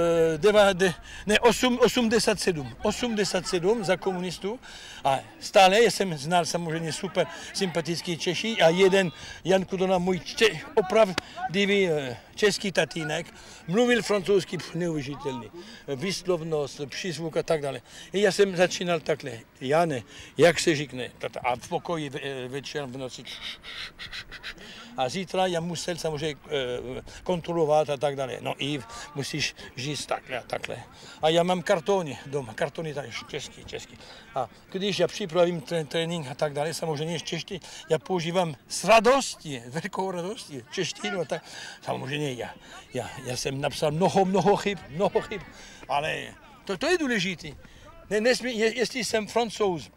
Eh, ne, 8, 87, 87 za komunistů a stále jsem znal samozřejmě super sympatický Češi a jeden Jan Kudona, můj če, opravdivý eh, český tatínek, mluvil francouzsky neuvěřitelný, výslovnost, přízvuk a tak dále. I já jsem začínal takhle, Jane, jak se říkne, a v pokoji eh, večer v noci, a zítra já musel samozřejmě kontrolovat a tak dále. No i musíš žít takhle a takhle. A já mám kartony doma, kartony tady český, český. A když já připravím trénink a tak dále, samozřejmě čeští, já používám s radostí, velkou radostí, češtinu a tak. Samozřejmě já, já, já jsem napsal mnoho, mnoho chyb, mnoho chyb, ale to, to je důležité. Ne, nesmí, jestli jsem francouz,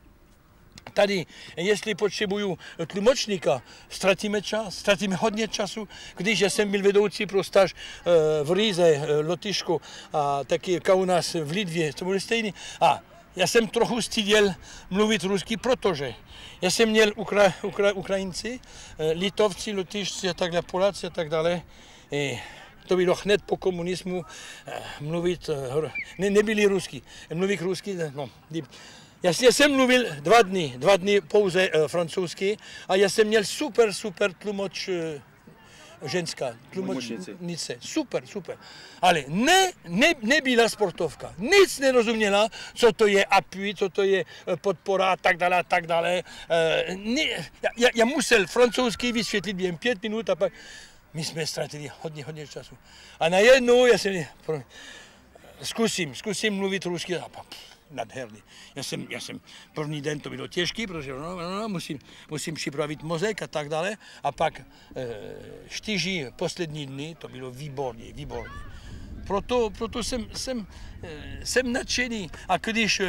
Tady, jestli potřebuju tlumočníka, ztratíme čas, ztratíme hodně času. Když jsem byl vedoucí pro stáž eh, v Rize, eh, Lotyško a taky Kaunas v Litvě, to bylo stejné. A já jsem trochu styděl mluvit rusky, protože já jsem měl Ukra, Ukra, Ukrajinci, eh, Litovci, Lotyšci a tak dále, Poláci a tak dále. I to bylo hned po komunismu mluvit, ne, nebyli rusky, mluvit rusky, no, já, já jsem mluvil dva dny, dva dny pouze uh, francouzsky a já jsem měl super, super tlumoč uh, ženská, tlumočnice. Super, super. Ale ne, ne, nebyla sportovka. Nic nerozuměla, co to je appui, co to je eh, podpora a tak dále, a tak dále. Uh, ne, já, já musel francouzsky vysvětlit během pět minut a pak my jsme ztratili hodně, hodně času. A najednou já jsem, zkusím, zkusím mluvit rusky a pak, nadherný. Já jsem, já jsem první den to bylo těžký, protože no, no, no, musím, musím připravit mozek a tak dále. A pak e, čtyři poslední dny to bylo výborně, výborně. Proto, proto jsem, jsem, e, jsem nadšený. A když,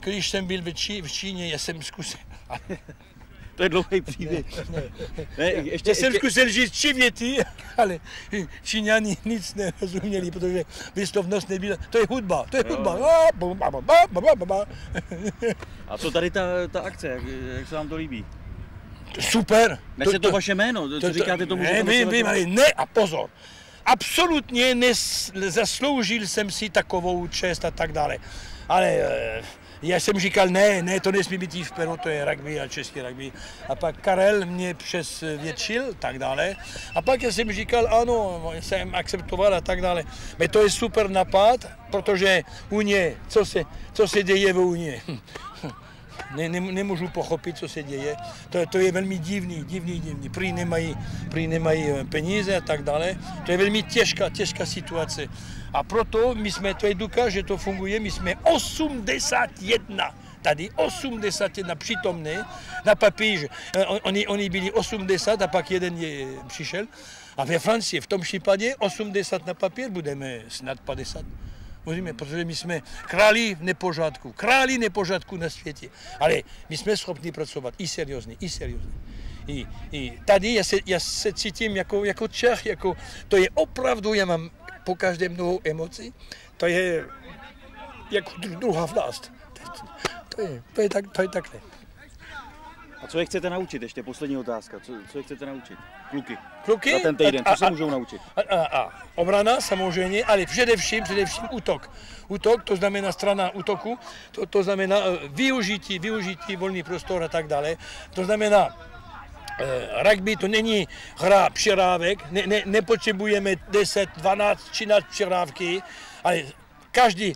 když jsem byl v Číně, já jsem zkusil. To je dlouhý příběh. Ne, ne, ještě, Já jsem ještě... zkusil žít tři věty, ale Číňani nic nerozuměli, protože výslovnost nebyla. To je hudba, to je hudba. A co tady ta, ta akce, jak, jak se vám to líbí? Super. Nese to, to, to vaše jméno, co to, říkáte tomu, ne, vím, vím, ale ne a pozor. Absolutně nezasloužil jsem si takovou čest a tak dále. Ale eh, já jsem říkal, ne, ne, to nesmí být v Peru, to je rugby a český rugby. A pak Karel mě přesvědčil, tak dále. A pak já jsem říkal, ano, jsem akceptoval a tak dále. Ale to je super napad, protože Unie, co se, co se děje v Unie? ne, ne, nemůžu pochopit, co se děje. To, to je velmi divný, divný, divný. Prý nemají, prý nemají eh, peníze a tak dále. To je velmi těžká, těžká situace. A proto my jsme, to je důkaz, že to funguje, my jsme 81 tady 81 přítomné na papíře. Eh, oni, oni byli 80 a pak jeden je přišel. A ve Francii v tom případě 80 na papír budeme snad 50. Můžeme, protože my jsme králi nepořádku, králi nepořádku na světě. Ale my jsme schopni pracovat i seriózně, i seriózně. I, i tady já se, já se cítím jako, jako Čech, jako, to je opravdu, já mám po každém mnoho emocí, to je jako druhá vlast. To je, to je, tak, to je takhle. A co je chcete naučit? Ještě poslední otázka. Co, co je chcete naučit? Kluky. Kluky? Za ten týden. Co se můžou naučit? A, a, a. Obrana samozřejmě, ale především, především útok. Útok, to znamená strana útoku, to, to znamená uh, využití, využití volný prostor a tak dále. To znamená, uh, rugby to není hra přirávek, ne, ne, nepotřebujeme 10, 12, 13 přirávky, ale každý,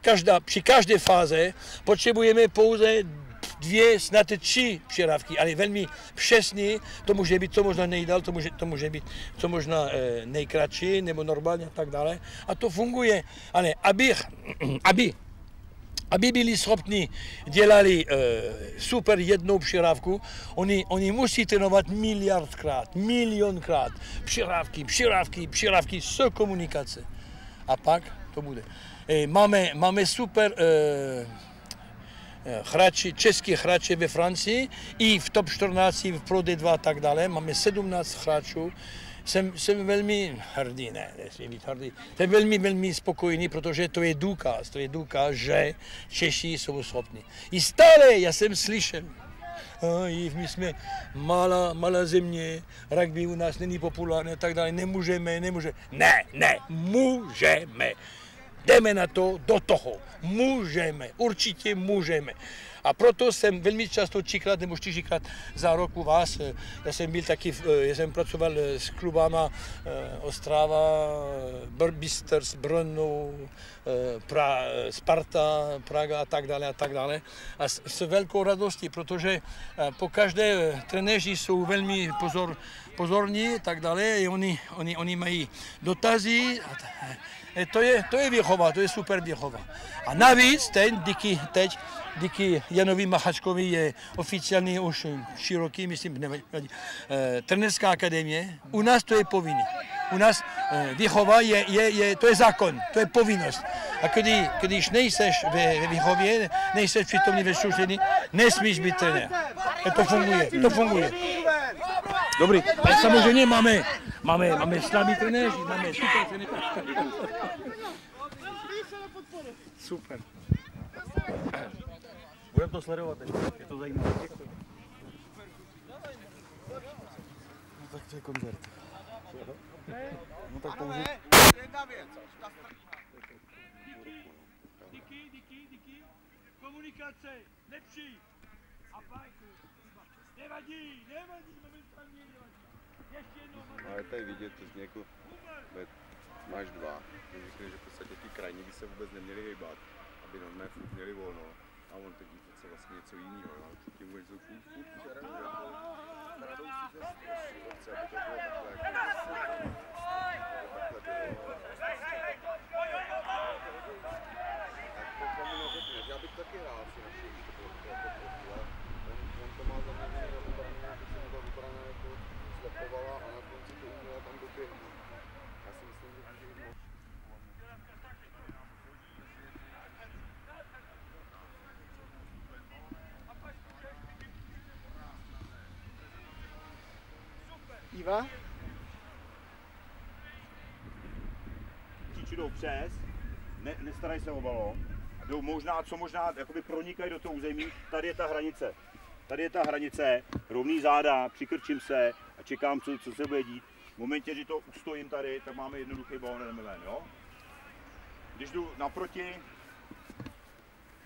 každá, při každé fáze potřebujeme pouze dvě, snad tři přihrávky, ale velmi přesně, to může být co možná nejdál, to může, to může být co možná e, nejkratší nebo normálně a tak dále. A to funguje, ale aby, aby aby byli schopni dělali e, super jednou přihrávku, oni, oni musí trénovat miliardkrát, milionkrát. Přihrávky, přihrávky, přihrávky s komunikace. A pak to bude. E, máme, máme super e, hráči, český hráči ve Francii i v top 14, v Pro D2 a tak dále. Máme 17 hráčů. Jsem, jsem velmi hrdý, ne, nesmím být hrdý. Jsem velmi, velmi spokojený, protože to je důkaz, to je důkaz, že Češi jsou schopni. I stále já jsem slyšel, my jsme malá, malá země, rugby u nás není populární a tak dále, nemůžeme, nemůžeme. Ne, ne, můžeme. Jdeme na to, do toho. Můžeme, určitě můžeme. A proto jsem velmi často třikrát nebo čtyřikrát za rok u vás. Já jsem byl taky, eh, já jsem pracoval eh, s klubama eh, Ostrava, Bisters, Brno, pra, Sparta, Praga a tak dále a tak dále. A s, s velkou radostí, protože po každé trenéři jsou velmi pozor, pozorní tak dále. I oni, oni, oni mají dotazy. Eh, to je, to je výchova, to je super výchova. A navíc teď, díky, teď, díky Janovi Machačkovi je oficiálně už široký, myslím, nevadí, eh, trenerská akademie. U nás to je povinný. U nás eh, výchova je, je, je, to je zákon, to je povinnost. A kdy, když nejseš ve, ve výchově, nejseš přítomný ve soustředění, nesmíš být trenér. E to funguje, to funguje. Dobrý, ale samozřejmě máme, máme, máme slabý trenéři, máme super trenéři. Super. Budeme to sledovat, je to zajímavé. No tak to je koncert. No tak použij. Díky, díky, díky. Komunikace, lepší. A pak, nevadí, nevadí, momentálně nevadí. Ještě jednou, Ale tady vidět z něko, máš dva. Řekne, že v podstatě ty krajní by se vůbec neměli hejbat, aby normálně furt měli volno. A on teď chce vlastně něco jiného, ale předtím vůbec jsou furt, furt jako, to jako, to já bych taky hrál si naši, to bylo jako trochu, ale on, on to má obranu, aby se obrana jako slepovala a na konci to uměla tam. Já si myslím, že může být moc. Iva? Příči jdou přes, ne, nestarají se o balón, jdou možná, co možná, jakoby pronikají do toho území, tady je ta hranice. Tady je ta hranice, rovný záda, přikrčím se a čekám, co, co se bude dít. V momentě, že to ustojím tady, tak máme jednoduchý jdeme ven, jo? Když jdu naproti,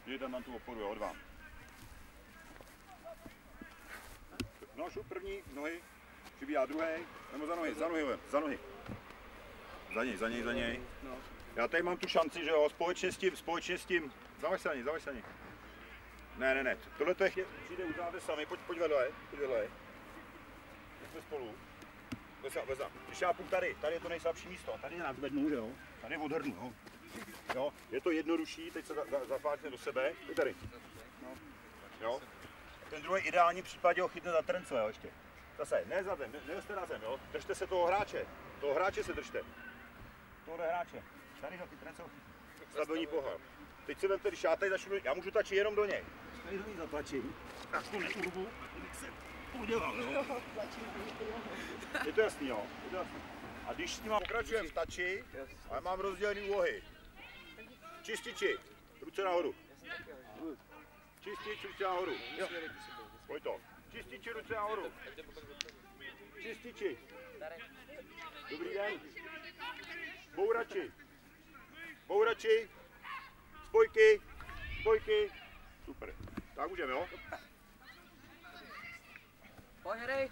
je tam na tu oporu, jo, od vám. No, šup první, nohy, přibíhá druhý, nebo za nohy, za nohy, za nohy. Za něj, za něj, za něj. Já tady mám tu šanci, že jo, společně s tím, společně s tím, zavaž se na něj, zavaž se na něj. Ne, ne, ne, tohle to je, přijde, uznáte sami, pojď, pojď vedle, pojď vedle. Jsme spolu. Veza, veza. Když já půjdu tady, tady je to nejslabší místo, tady je nadvednu, že jo, tady odhrnu, jo. Jo, je to jednodušší, teď se za, za, zapáčne do sebe, pojď tady. No. Jo. Ten druhý ideální případě ho chytne za trence, jo, ještě. Zase, ne za zem, ne, nejste na zem, jo. Držte se toho hráče. Toho hráče se držte. Tohle hráče. Tady za ty ho chytne. Stabilní pohár. Teď si vemte, když já tady začnu, já můžu tlačit jenom do něj. Tady zatlačím. Tak to neurvu, abych se udělal, jo. Je to jasný, jo. Je to jasný. A když s ním pokračujeme v tači, ale mám rozdělený úlohy. Čističi, ruce nahoru. Čistič, ruce nahoru. Pojď to. Čističi, ruce nahoru. Čističi. Dobrý den. Bourači. Bourači. Spojky. Spojky. Super. Tak můžeme, jo? Pojď, hrej.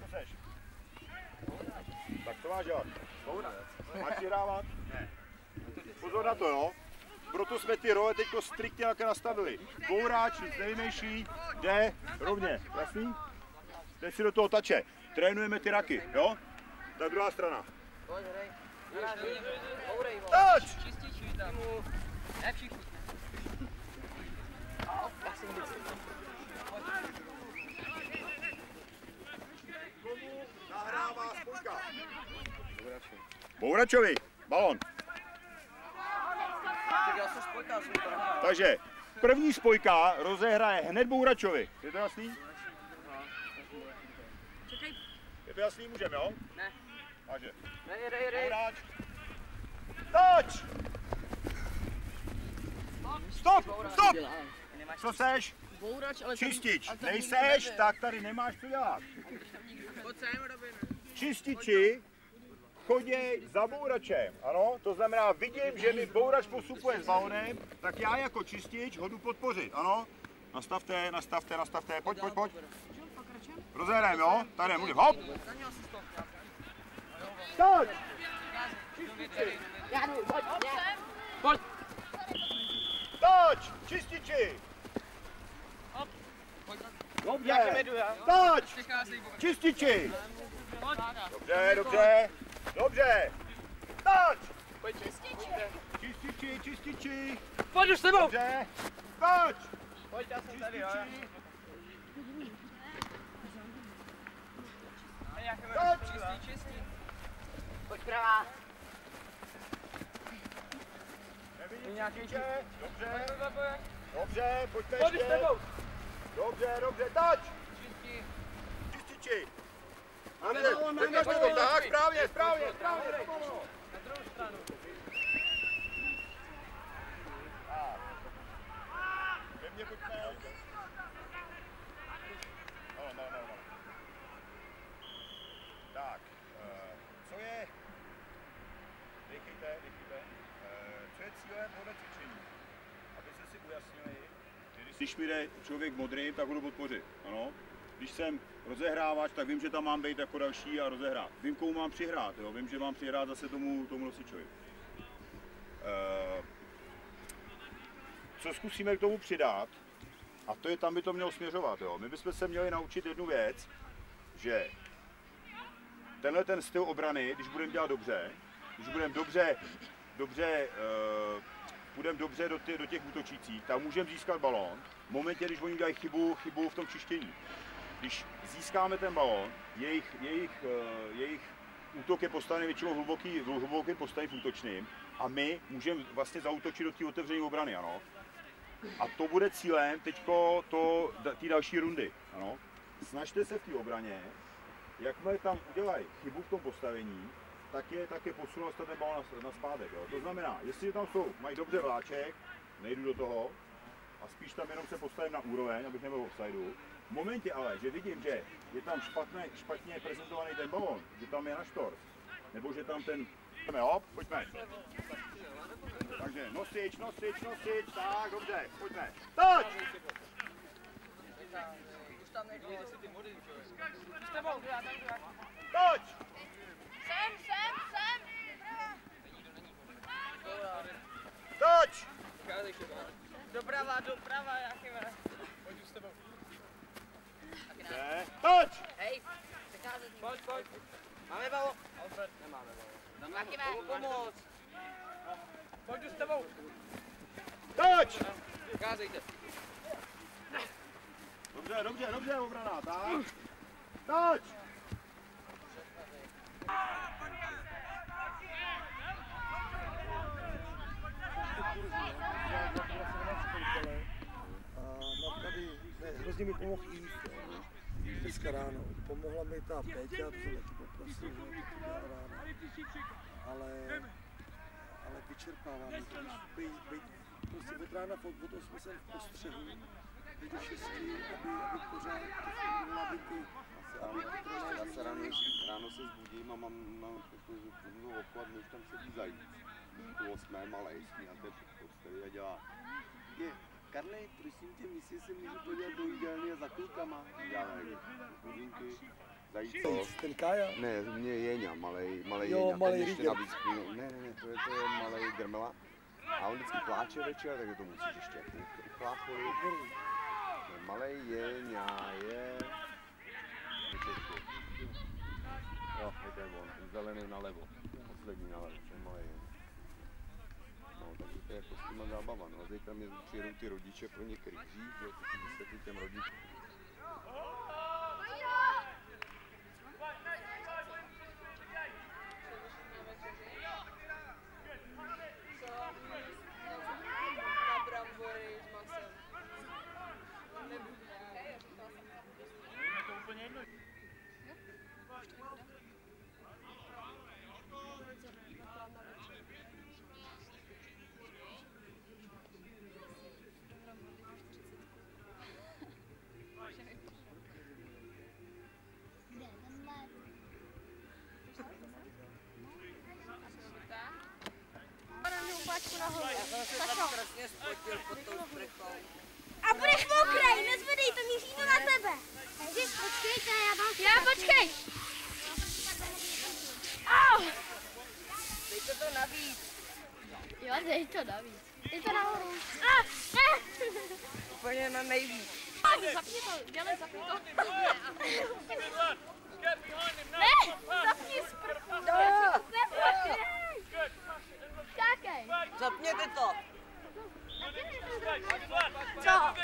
Co seš? Tak co máš dělat? Bourat. Máš přihrávat? Ne. Pozor na to, jo? Proto jsme ty role teď striktně také nastavili. Bouráč, nic nevymýšlí, jde rovně. Jasný? Jde si do toho tače. Trénujeme ty raky, jo? Ta druhá strana. Pojď, hrej. Bouračovi, balon. Takže první spojka rozehraje hned Bouračovi. Je to jasný? Je to jasný, můžeme, jo? Ne. Takže. Tač! Stop, stop! Co seš? Bourač, ale Čistič. ale Nejseš, tak tady nemáš co dělat. Čističi choděj za bouračem, ano, to znamená, vidím, že mi bourač postupuje s balonem, tak já jako čistič ho jdu podpořit, ano. Nastavte, nastavte, nastavte, pojď, pojď, pojď. Rozehrajeme, jo? Tady, můžeme, hop. Toč! Čističi! Toč! Čističi! Dobře, toč! Čističi! Dobře, dobře, dobře! Toč! Čističi, čističi! Pojď už s tebou! Dobře! Toč! Pojď, já jsem tady, jo. Čističi! Toč! Čistý, čistý. Pojď pravá. Nevidím nějaký čističe, dobře, Pojď, dobře, pojďme Pojď s ještě. tebou! Dobře, dobře, toč! Čistý. Čističi! Řekneš to, tak, správně, správně, správně, pomalu. Na druhou stranu. Ke mně pojďme. No, no, no, no. Tak, eh, co je... Dejchejte, dejchejte. Eh, Co je cílem tohle cvičení? Abyste si ujasnili, že když mi jde člověk modrý, tak ho podpořit. Ano. Když jsem rozehrávač, tak vím, že tam mám být jako další a rozehrát. Vím, komu mám přihrát. Jo? Vím, že mám přihrát zase tomu, tomu nosičovi. Eh, co zkusíme k tomu přidat, a to je tam by to mělo směřovat. Jo. My bychom se měli naučit jednu věc, že tenhle ten styl obrany, když budeme dělat dobře, když budeme dobře, dobře, uh, budeme dobře do, ty, do těch útočících, tak můžeme získat balón v momentě, když oni dělají chybu, chybu v tom čištění. Když získáme ten balón, jejich, jejich, uh, jejich útok je postavený většinou hluboký, hluboký postavení v útočným a my můžeme vlastně zautočit do té otevřené obrany, ano. A to bude cílem teďko to, té další rundy. Ano. Snažte se v té obraně, jakmile tam udělají chybu v tom postavení, tak je, tak je posunout ten balon na, na spádek. Jo. To znamená, jestli tam jsou, mají dobře vláček, nejdu do toho a spíš tam jenom se postavím na úroveň, abych nebyl v offsideu. V momentě ale, že vidím, že je tam špatně, špatně prezentovaný ten balon, že tam je na štorc, nebo že tam ten... Pojďme, hop, pojďme. Takže nosič, nosič, nosič, tak, dobře, pojďme. Toč! Toč! Sem, sem, sem! Toč! Doprava, doprava, já chyba. Pojď už s tebou. Ne. Toč! Hej, přecházet. Pojď, pojď. Máme balo? Alfred, nemáme balo. Taky ne. Pomoc. Pojď s tebou. Toč! Vycházejte. Dobře, dobře, dobře, obrana, tak. Toč! A tady ne, hrozně mi pomohl Eve, jo. dneska ráno. Pomohla mi ta Péťa, to jsem taky poprosil, že to dělá ráno. Ale, ale vyčerpává mě to, být, být prostě od rána od, od 8 jsem v postřehu, do 6, aby, aby pořád to fungovalo, aby ty, ty Já se ráno, ráno se zbudím a mám, mám jako, půjdu obchod, už tam sedí zajíc. Tu osmé malej, posteli a dělá. Je, Karle, prosím tě, myslí se můžu podívat do jídelny za klukama. Děláme podmínky. Zajíc ten Kája. Ne, mě Jeňa, malej, malej Jo, Jeňa, malej ten ještě navíc, no, ne, ne, ne, to je, to je malej Grmela. A on vždycky pláče večer, takže to musíš ještě jako uchlácholit. No, malej Jeňa je... Jo, je ten on, ten zelený nalevo, poslední nalevo, je malej Jeňa. No, takže to je jako s těma zábava, no. A zítra mě přijedou ty rodiče pro některý dřív, že to vysvětlí těm rodičům. Masem. Mačku A budeš mokrej, nezvedej to, míří to na tebe. Ježiš, počkejte, já mám... Já počkej. Au! Dejte to navíc. Jo, dej to navíc. Dej to nahoru. A, ne. Úplně na nejvíc. Zapni to, dělej, zapni to. Ne, zapni sprchu. Nepotřebuješ. Zapněte to. Co?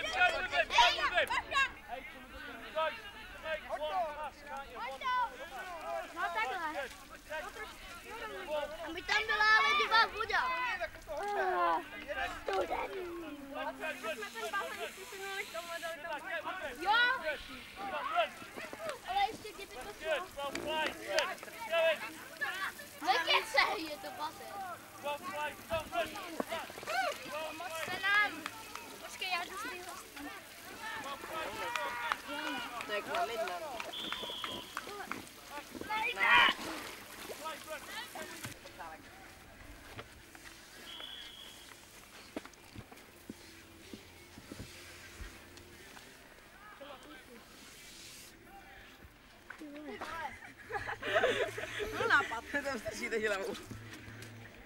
dělám už.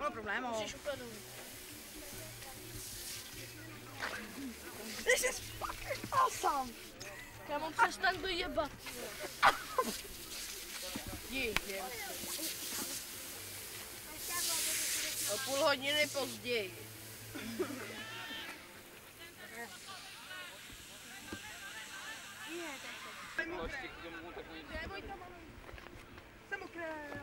No problémů. Můžeš úplně This is fucking awesome! Já mám přes tak dojebat. Jdi, jdi. O půl hodiny později. Samokrát.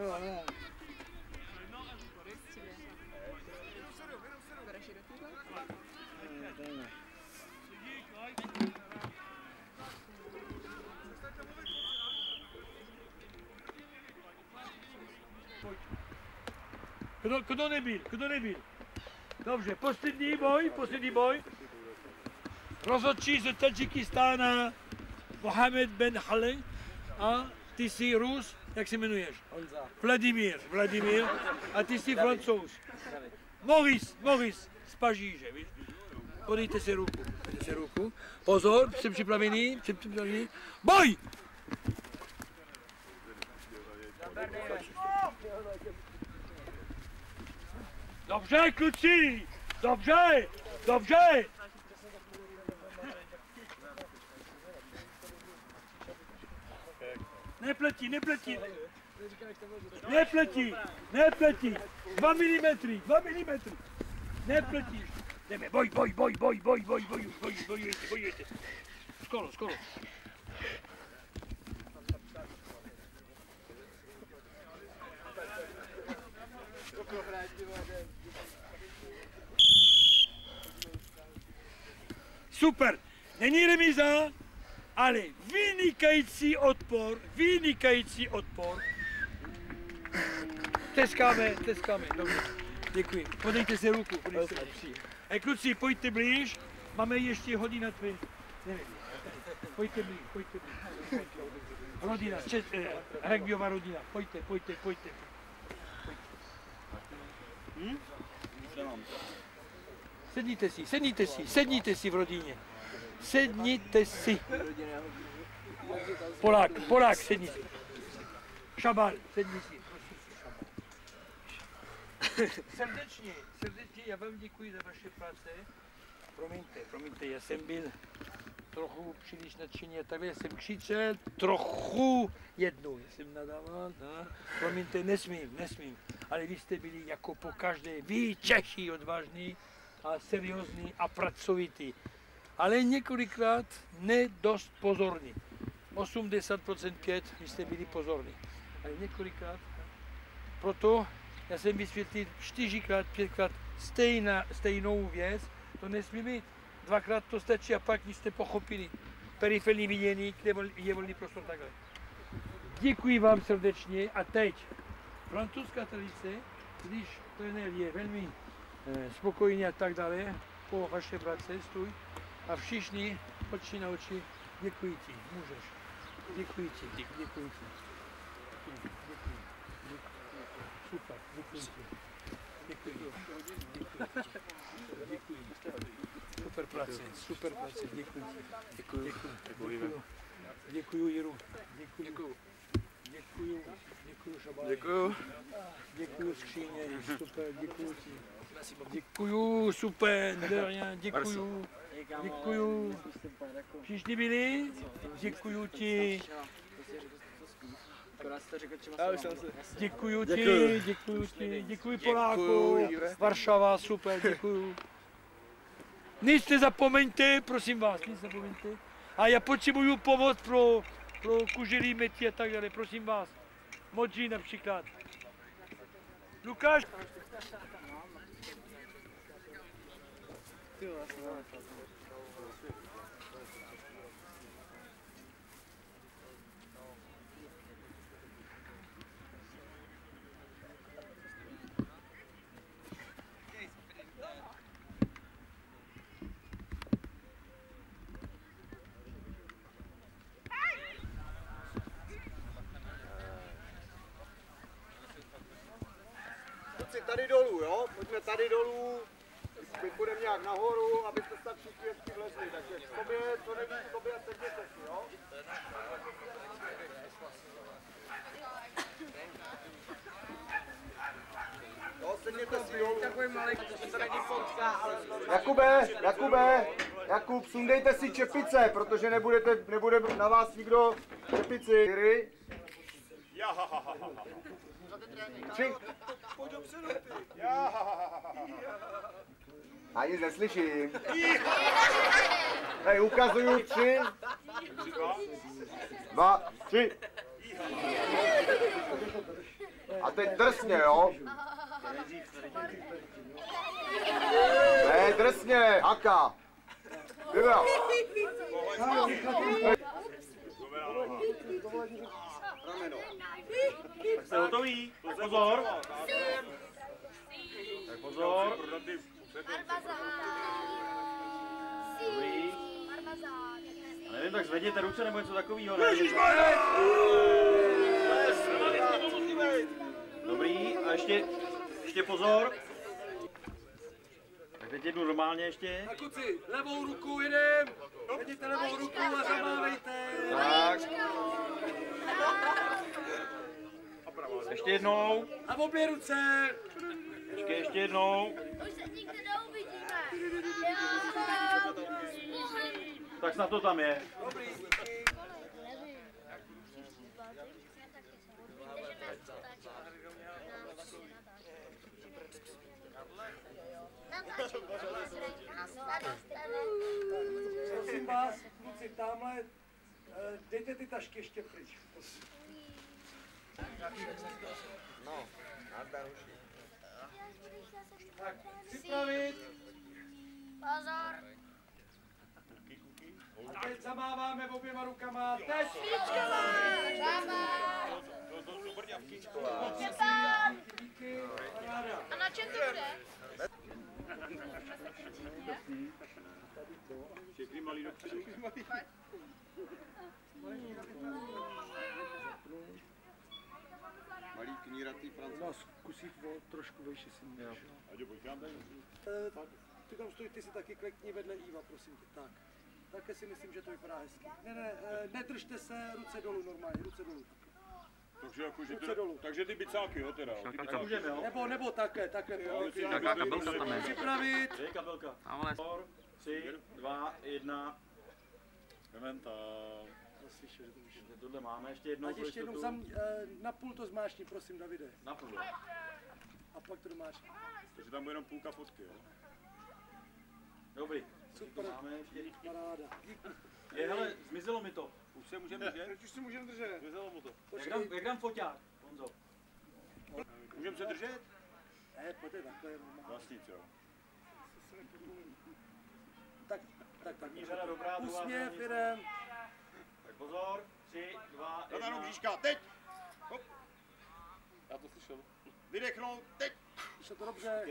peu vraiment. Euh, que donne Bill, que donne Bill? Dobrze, postydni boj, postydni boj. Rozhodčí z Tadžikistána hein. Mohamed Ben Halej a ty jak se jmenuješ? Honza. Vladimír, Vladimír a ty jsi Francouz. Maurice, Maurice z Paříže, víš? Podejte si ruku, podejte si ruku. Pozor, jsem připravený, jsem připravený. Boj! Dobře, kluci! Dobře! Dobře! Nepletí, nepletí. Nepletí, nepletí. Dva milimetry, dva milimetry. Nepletíš. Jdeme, boj, boj, boj, boj, boj, boj, boj, boj, bojujete, bojujete. Skoro, skoro. Super, není remíza, ale vynikající odpor, vynikající odpor. Tleskáme, tleskáme, dobře. Děkuji. Podejte si ruku, podejte si kluci, pojďte blíž, máme ještě hodina. Nevím. Pojďte blíž, pojďte blíž. Rodina, čet, eh, rugbyová rodina, pojďte, pojďte, pojďte. Hm? Sedníte si, sedníte si, sedníte si v rodině. Sedníte si. Polák, Polák, sedni si. Šabal, sedni si. Srdečně, srdečně, já vám děkuji za vaše práce. Promiňte, promiňte, já jsem byl trochu příliš nadšený a takhle jsem křičel trochu jednou, jsem nadával, no. promiňte, nesmím, nesmím, ale vy jste byli jako po každé, vy Češi odvážní a seriózní a pracovití, ale několikrát nedost pozorní. 80% pět, jste byli pozorní, ale několikrát, proto já jsem vysvětlil čtyřikrát, pětkrát stejná, stejnou věc, to nesmí být. Dvakrát to stačí a pak jste pochopili. Periferní vidění, kde je volný prostor takhle. Děkuji vám srdečně a teď francouzská tradice, když trenér je velmi eh, spokojený a tak dále, po vaše bratře stůj a všichni oči na oči, děkuji ti, můžeš. Děkuji ti, děkuji ti. Děkuji, děkuji, děkuji. Super, děkuji ti. Děkuji, děkuji, děkuji. Super práce, super práce, děkuji. Děkuji. Děkuji. Děkuji. Děkuji Jiru. Děkuji. Děkuji. Děkuji. Děkuji Šabále. Děkuju. Děkuji skříně, super, děkuji ti. Děkuji, super, de rien, děkuji. Děkuji. Všichni byli? Děkuji ti. Děkuji ti, děkuji ti, děkuji Poláku. Varšava, super, děkuji. Nic nezapomeňte, prosím vás, nic nezapomeňte. A já potřebuju pomoc pro, pro kuželí metí a tak dále, prosím vás. Modží například. Lukáš? Kluci, tady dolů, jo? Pojďme tady dolů. My půjdeme nějak nahoru, abyste se tam všichni hezky vlezli. Takže k sobě, co neví k sobě a sedněte si, jo? Sedněte si dolů. Jakube, Jakube, Jakub, sundejte si čepice, protože nebudete, nebude na vás nikdo čepici. Jiry. Tři. A nic neslyším. Hej, ukazuju tři. Dva, tři. A teď drsně, jo? Ne, drsně, haka. Vybral. Jste hotový? Pozor. Tak pozor. Dobrý. A nevím, tak zvedněte ruce nebo něco takového. ne? Dobrý, a ještě, ještě pozor. Tak teď jedu normálně ještě. Kluci, levou ruku jedem. Vedněte levou ruku a zamávejte. Tak. Ještě jednou. A v obě ruce. Ještě, ještě jednou. Už se nikdy neuvidíme. Jo. Tak snad to tam je. Prosím vás, kluci, tamhle, dejte ty tašky ještě pryč. Tak, připravit. Pozor. A teď zamáváme oběma rukama. Teď. Díky. Paráda. A na čem to bude? Všechny malý dopředu. Malý kníratý francouz. No, zkusit o trošku vejši si můžeš. Aďo, pojď nám tady. Eh, Ty tam stoj, ty si taky klekni vedle Iva, prosím tě. Tak. Také si myslím, že to vypadá hezky. Ne, ne, eh, nedržte se, ruce dolů normálně, ruce dolů. Takže, jako, že dolů. takže ty bicáky, jo, teda. Ty bicáky. Můžeme, jo? Nebo, nebo takhle, takhle. to- Jaká kabelka tam je? Připravit. Je kabelka? Tři, dva, jedna. Mementa. Slyšel, že to víš. Tohle máme, ještě jednou Ať ještě jednou zam, eh, na půl to zmáčni, prosím, Davide. Na půl. A pak to domáčni. Takže tam bude jenom půlka fotky, jo? Dobrý. Super. To máme ještě. Paráda. Je, hele, zmizelo mi to. Už se můžeme držet? Už si můžeme držet. Zmizelo mu to. Jak Počkej. dám, jak dám foťák, Honzo? Můžeme se držet? Ne, pojďte takhle. Vlastnic, jo. Tak. První řada dobrá, Úsměv. Tak pozor, tři, dva, no, no. bříška, teď! Hop. Já to slyšel. Vydechnout, teď. Už je to dobře.